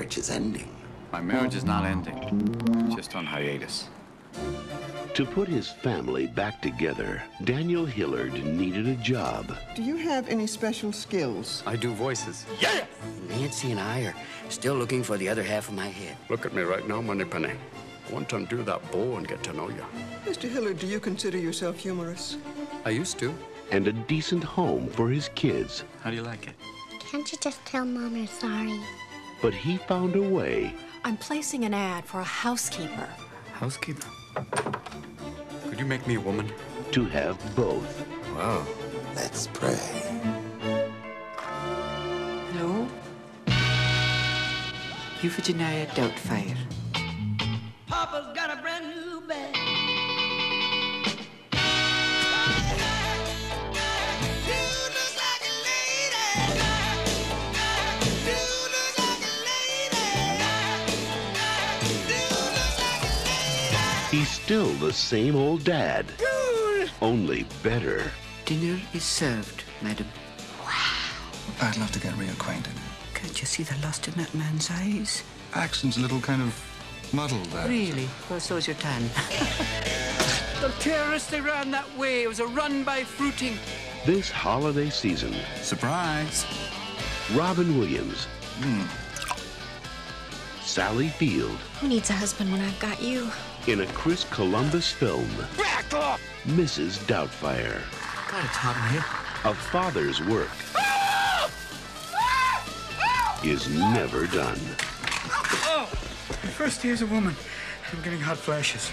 marriage is ending. My marriage is not ending, just on hiatus. To put his family back together, Daniel Hillard needed a job. Do you have any special skills? I do voices. Yes! Nancy and I are still looking for the other half of my head. Look at me right now, Moneypenny. I want to undo that bow and get to know you. Mr. Hillard, do you consider yourself humorous? I used to. And a decent home for his kids. How do you like it? Can't you just tell Mom you're sorry? But he found a way I'm placing an ad for a housekeeper. Housekeeper. Could you make me a woman? to have both. Wow. Let's pray. Hello? Euphegenia Doubtfire. Papa's got a brand new bag. He's still the same old dad, only better. Dinner is served, madam. Wow. I'd love to get reacquainted. Can't you see the lust in that man's eyes? Accent's a little kind of muddled there. Really? Well, so's your tan. the terrorists, they ran that way. It was a run by fruiting. This holiday season, Surprise! Robin Williams, hmm. Sally Field, Who needs a husband when I've got you? In a Chris Columbus film, Back off! Mrs. Doubtfire. God, it's hot in here. A father's work is never done. Oh! First day as a woman. I'm getting hot flashes.